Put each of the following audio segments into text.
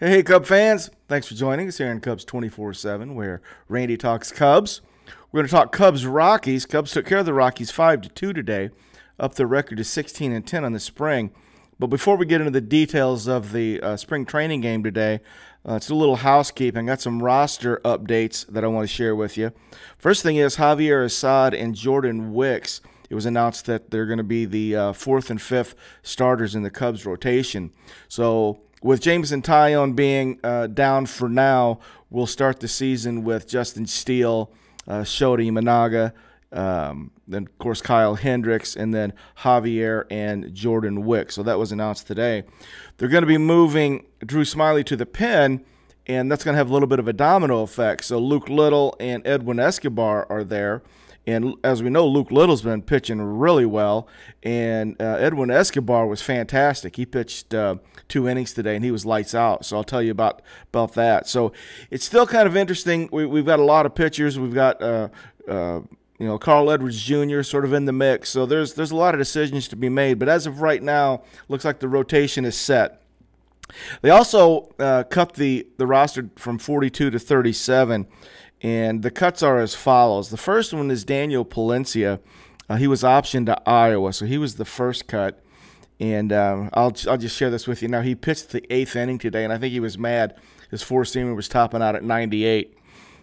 Hey, Cub fans. Thanks for joining us here in Cubs 24 7, where Randy talks Cubs. We're going to talk Cubs Rockies. Cubs took care of the Rockies 5 to 2 today, up their record to 16 and 10 on the spring. But before we get into the details of the uh, spring training game today, uh, it's a little housekeeping. I got some roster updates that I want to share with you. First thing is Javier Assad and Jordan Wicks. It was announced that they're going to be the uh, fourth and fifth starters in the Cubs rotation. So with James Jameson Taillon being uh, down for now, we'll start the season with Justin Steele, uh, Shota Imanaga, um, then of course Kyle Hendricks, and then Javier and Jordan Wick. So that was announced today. They're going to be moving Drew Smyly to the pen, and that's going to have a little bit of a domino effect. So Luke Little and Edwin Escobar are there. And as we know, Luke Little's been pitching really well, and uh, Edwin Escobar was fantastic. He pitched uh, two innings today, and he was lights out. So I'll tell you about about that. So it's still kind of interesting. We, have got a lot of pitchers. We've got uh, uh, you know Carl Edwards Jr. sort of in the mix. So there's there's a lot of decisions to be made. But as of right now, looks like the rotation is set. They also uh, cut the the roster from 42 to 37. And the cuts are as follows. The first one is Daniel Palencia. Uh, he was optioned to Iowa, so he was the first cut. And um, I'll, I'll just share this with you. Now, he pitched the eighth inning today, and I think he was mad. His four seamer was topping out at 98.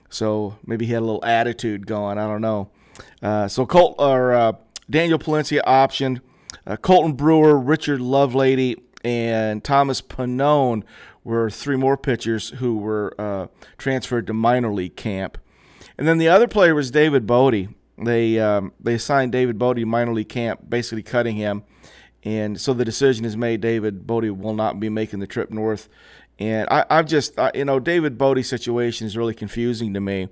So maybe he had a little attitude going. I don't know. Uh, so Colt or uh, Daniel Palencia optioned. Uh, Colten Brewer, Richard Lovelady, and Thomas Pannone were three more pitchers who were uh, transferred to minor league camp. And then the other player was David Bote. They um, they signed David Bote minor league camp, basically cutting him. And so the decision is made. David Bote will not be making the trip north. And I, I've just, I, you know, David Bote's situation is really confusing to me.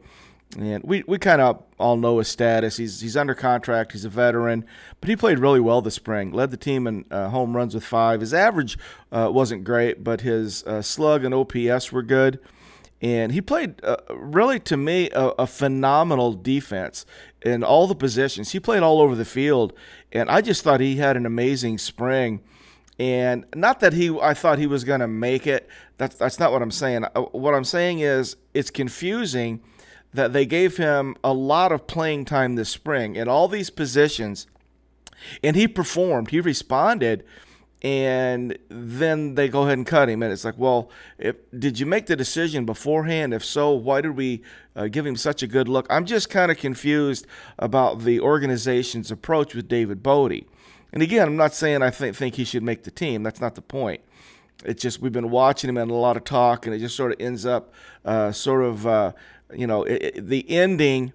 And we, we kind of all know his status. He's he's under contract. He's a veteran, but he played really well this spring. Led the team in uh, home runs with five. His average uh, wasn't great, but his uh, slug and OPS were good. And he played uh, really, to me, a, a, phenomenal defense in all the positions. He played all over the field, and I just thought he had an amazing spring. And not that he, I thought he was going to make it. That's that's not what I'm saying. Uh, what I'm saying is it's confusing that they gave him a lot of playing time this spring in all these positions, and he performed. He responded, and then they go ahead and cut him. And it's like, well, if, did you make the decision beforehand? If so, why did we uh, give him such a good look? I'm just kind of confused about the organization's approach with David Bote. And again, I'm not saying I th- think he should make the team. That's not the point. It's just we've been watching him and a lot of talk, and it just sort of ends up uh, sort of uh, you know, it, it, the ending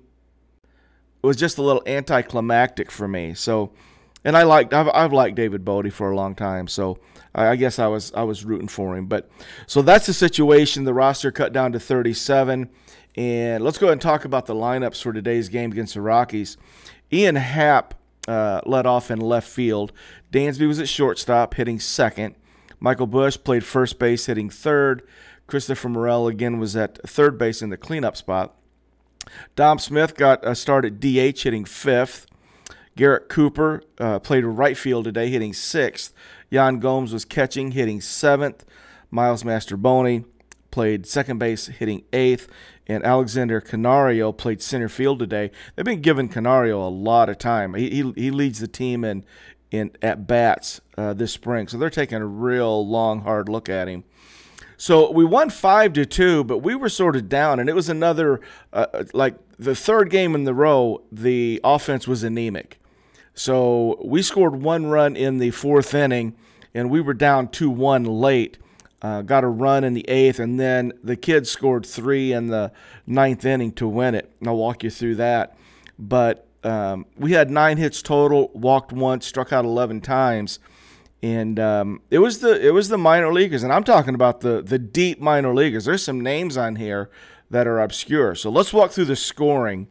was just a little anticlimactic for me. So, and I liked I've, I've liked David Bote for a long time, so I, I, guess I was I was rooting for him. But so that's the situation. The roster cut down to 37, and let's go ahead and talk about the lineups for today's game against the Rockies. Ian Happ uh, led off in left field. Dansby was at shortstop, hitting second. Michael Busch played first base, hitting third. Christopher Morel again was at third base in the cleanup spot. Dom Smith got a start at DH, hitting fifth. Garrett Cooper uh, played right field today, hitting sixth. Yan Gomes was catching, hitting seventh. Miles Mastrobuoni played second base, hitting eighth. And Alexander Canario played center field today. They've been giving Canario a lot of time. He, he, he leads the team in, in at bats uh, this spring, so they're taking a real long, hard look at him. So we won five to two, but we were sort of down, and it was another uh, like the third game in the row. The offense was anemic, so we scored one run in the fourth inning, and we were down two one late. Uh, got a run in the eighth, and then the kids scored three in the ninth inning to win it. And I'll walk you through that. But um, we had nine hits total, walked once, struck out 11 times and um, it was the it was the minor leaguers, and I'm talking about the the deep minor leaguers. There's some names on here that are obscure. So let's walk through the scoring.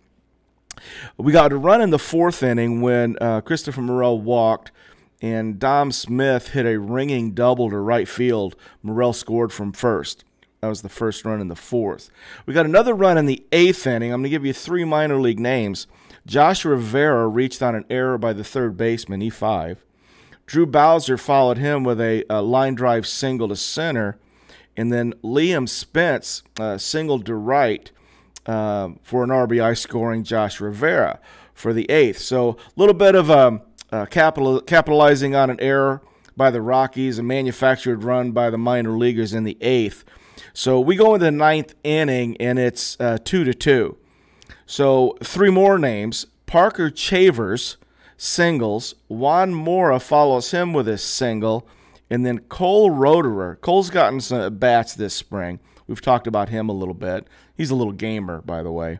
We got a run in the fourth inning when uh, Christopher Morel walked, and Dom Smith hit a ringing double to right field. Morel scored from first. That was the first run in the fourth. We got another run in the eighth inning. I'm going to give you three minor league names. Josh Rivera reached on an error by the third baseman, E5. Drew Bowser followed him with a, a line drive single to center. And then Liam Spence uh, singled to right uh, for an RBI scoring Josh Rivera for the eighth. So a little bit of um, uh, capital, capitalizing on an error by the Rockies, a manufactured run by the minor leaguers in the eighth. So we go into the ninth inning, and it's uh, two to two. So three more names: Parker Chavers singles. Juan Mora follows him with a single, and then Cole Roederer. Cole's gotten some bats this spring. We've talked about him a little bit. He's a little gamer, by the way.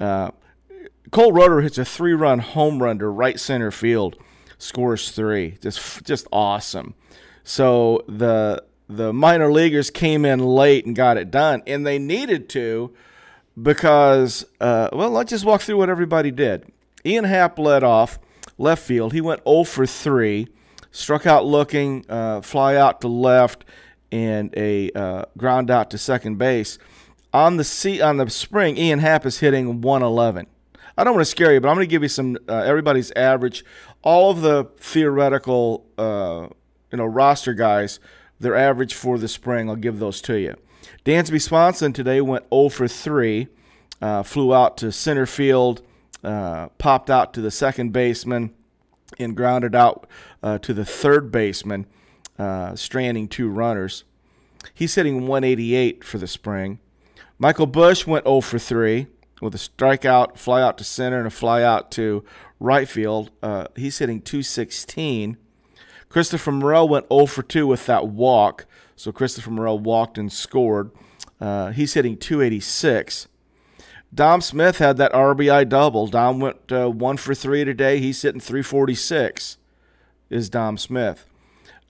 Uh, Cole Roederer hits a three-run home run to right center field, scores three. Just just awesome. So the the minor leaguers came in late and got it done, and they needed to because uh, well, let's just walk through what everybody did. Ian Happ led off left field. He went 0 for 3, struck out looking, uh, fly out to left, and a uh, ground out to second base. On the sea, on the spring, Ian Happ is hitting 111. I don't want to scare you, but I'm going to give you some uh, everybody's average. All of the theoretical, uh, you know, roster guys, their average for the spring. I'll give those to you. Dansby Swanson today went 0 for 3, uh, flew out to center field, uh, popped out to the second baseman, and grounded out uh, to the third baseman, uh, stranding two runners. He's hitting 188 for the spring. Michael Busch went 0 for 3 with a strikeout, fly out to center, and a fly out to right field. Uh, he's hitting 216. Christopher Morel went 0 for 2 with that walk. So Christopher Morel walked and scored. Uh, he's hitting 286. Dom Smith had that RBI double. Dom went uh, one for three today. He's hitting 346. Is Dom Smith?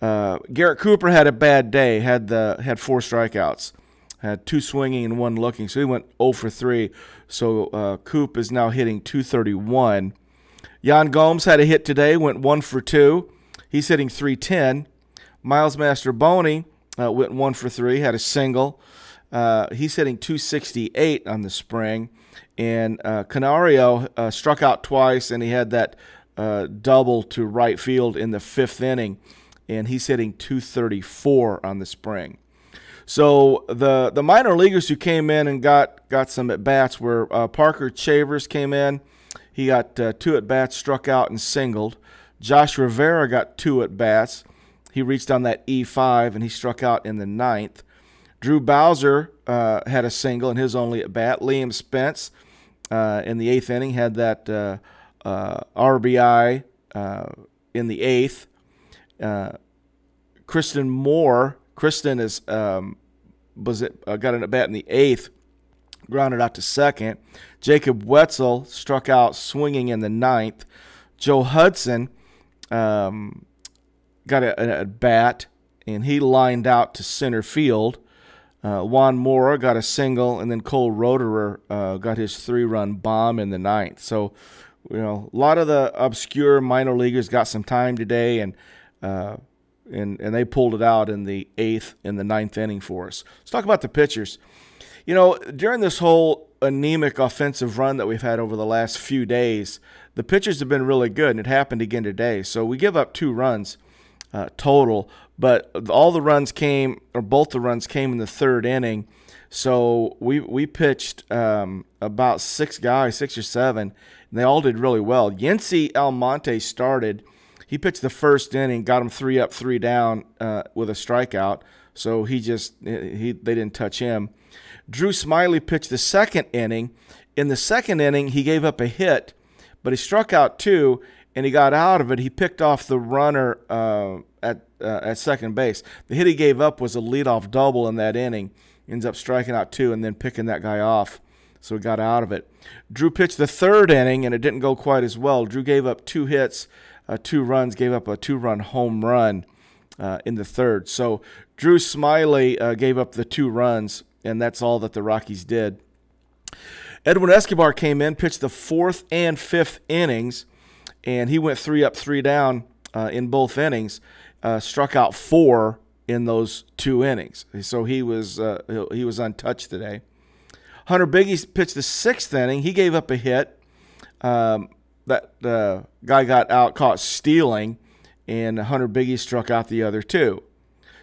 Uh, Garrett Cooper had a bad day. Had the had four strikeouts. Had two swinging and one looking. So he went 0 for 3. So uh, Coop is now hitting 231. Yan Gomes had a hit today. Went one for two. He's hitting 310. Miles Mastrobuoni uh, went one for three. Had a single. Uh, he's hitting 268 on the spring. And uh, Canario uh, struck out twice, and he had that uh, double to right field in the fifth inning, and he's hitting 234 on the spring. So the the minor leaguers who came in and got got some at bats were uh, Parker Chavers came in. He got two at bats, struck out and singled. Josh Rivera got two at bats. He reached on that E5 and he struck out in the ninth. Drew Bowser uh, had a single in his only at bat. Liam Spence uh, in the eighth inning had that uh, uh RBI uh, in the eighth. Kristen Moore, Kristen is um, was it got an at bat in the eighth, grounded out to second. Jacob Wetzel struck out swinging in the ninth. Joe Hudson um, got a, a, bat and he lined out to center field. Uh, Juan Mora got a single, and then Cole Roederer uh, got his three-run bomb in the ninth. So, you know, a lot of the obscure minor leaguers got some time today, and uh, and and they pulled it out in the eighth and the ninth inning for us. Let's talk about the pitchers. You know, during this whole anemic offensive run that we've had over the last few days, the pitchers have been really good, and it happened again today. So we give up two runs uh, total, but all the runs came, or both the runs came in the third inning. So we we pitched um, about six guys, six or seven, and they all did really well. Yency Almonte started. He pitched the first inning, got him three up, three down uh, with a strikeout. So he just he they didn't touch him. Drew Smyly pitched the second inning. In the second inning, he gave up a hit, but he struck out two, and he got out of it. He picked off the runner uh, at uh, at second base. The hit he gave up was a leadoff double in that inning. ends up striking out two and then picking that guy off. So he got out of it. Drew pitched the third inning and it didn't go quite as well. Drew gave up two hits, uh, two runs, gave up a two-run home run uh, in the third. So Drew Smyly uh, gave up the two runs, and that's all that the Rockies did. Edwin Escobar came in, pitched the fourth and fifth innings and he went three up, three down uh, in both innings. Uh, struck out four in those two innings, so he was uh, he was untouched today. Hunter Bigge pitched the sixth inning. He gave up a hit. Um, that uh, guy got out caught stealing, and Hunter Bigge struck out the other two.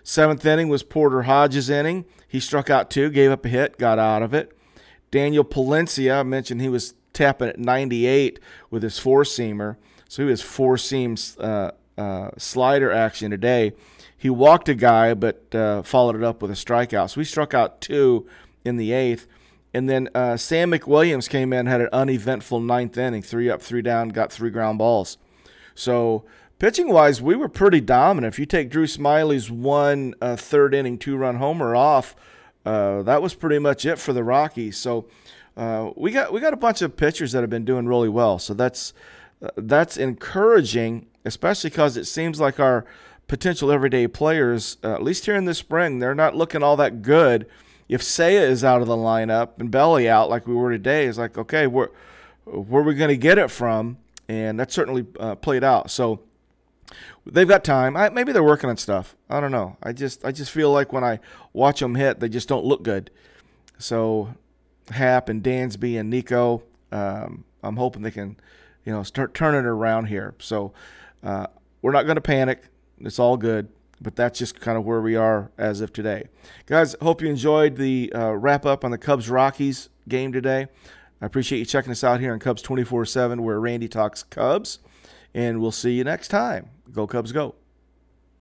Seventh inning was Porter Hodge's inning. He struck out two, gave up a hit, got out of it. Daniel Palencia, I mentioned he was tapping at 98 with his four seamer. So he was four seam uh, uh, slider action today. He walked a guy, but uh, followed it up with a strikeout. So we struck out two in the eighth. And then uh, Sam McWilliams came in, had an uneventful ninth inning, three up, three down, got three ground balls. So pitching wise, we were pretty dominant. If you take Drew Smyly's one uh, third inning two run homer off, uh, that was pretty much it for the Rockies. So uh, we got we got a bunch of pitchers that have been doing really well. So that's that's encouraging, especially because it seems like our potential everyday players, uh, at least here in the spring, they're not looking all that good. If Seiya is out of the lineup and Belly out like we were today, it's like okay, where where are we going to get it from? And that certainly uh, played out. So they've got time. I, maybe they're working on stuff. I don't know. I just I just feel like when I watch them hit, they just don't look good. So Happ and Dansby and Nico. Um, I'm hoping they can, you know, start turning around here. So uh, we're not going to panic. It's all good. But that's just kind of where we are as of today. Guys, hope you enjoyed the uh, wrap up on the Cubs Rockies game today. I appreciate you checking us out here on Cubs 24 7, where Randy talks Cubs. And we'll see you next time. Go, Cubs, go.